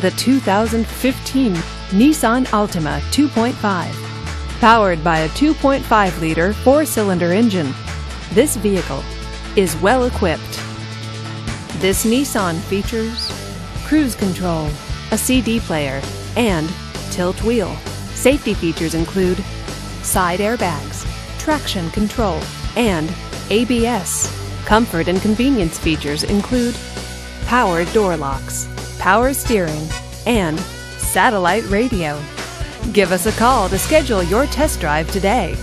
the 2015 Nissan Altima 2.5. Powered by a 2.5 liter four cylinder engine, this vehicle is well equipped. This Nissan features cruise control, a CD player, and tilt wheel. Safety features include side airbags, traction control, and ABS. Comfort and convenience features include power door locks, power steering, and satellite radio. Give us a call to schedule your test drive today.